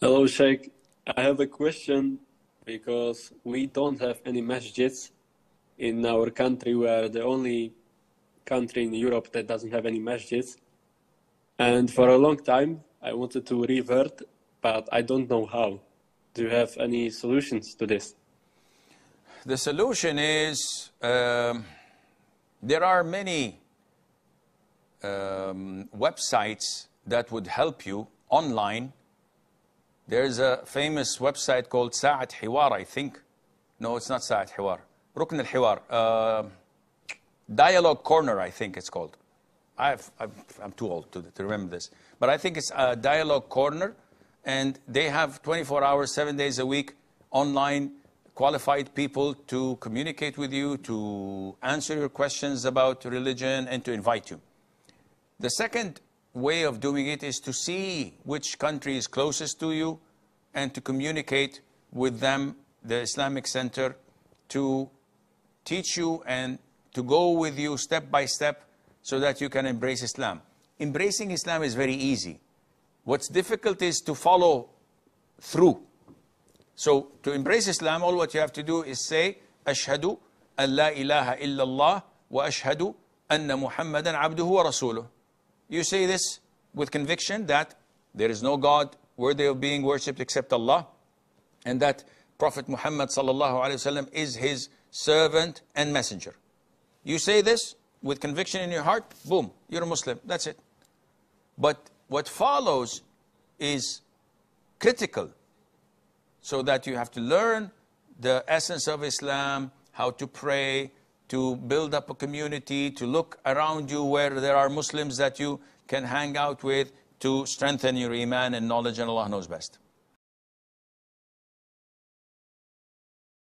Hello, Sheikh. I have a question because we don't have any masjids in our country. We are the only country in Europe that doesn't have any masjids. And for a long time, I wanted to revert, but I don't know how. Do you have any solutions to this? The solution is um, there are many um, websites that would help you online. There's a famous website called Sa'at Hiwar, I think. No, it's not Sa'at Hiwar. Rukn al-Hiwar. Uh, Dialogue Corner, I think it's called. I am too old to, to, remember this. But I think it's a Dialogue Corner, and they have 24 hours, seven days a week, online qualified people to communicate with you, to answer your questions about religion, and to invite you. The second way of doing it is to see which country is closest to you and to communicate with them, the Islamic Center, to teach you and to go with you step by step so that you can embrace Islam. Embracing Islam is very easy. What's difficult is to follow through. So to embrace Islam, all what you have to do is say, أشهد أن لا إله إلا الله وأشهد أن محمدا عبده ورسوله. You say this with conviction that there is no God worthy of being worshipped except Allah, and that Prophet Muhammad sallallahu alaihi wasallam is his servant and messenger. You say this with conviction in your heart, boom, you're a Muslim. That's it. But what follows is critical. So that you have to learn the essence of Islam, how to pray, to build up a community, to look around you where there are Muslims that you can hang out with to strengthen your iman and knowledge, and Allah knows best.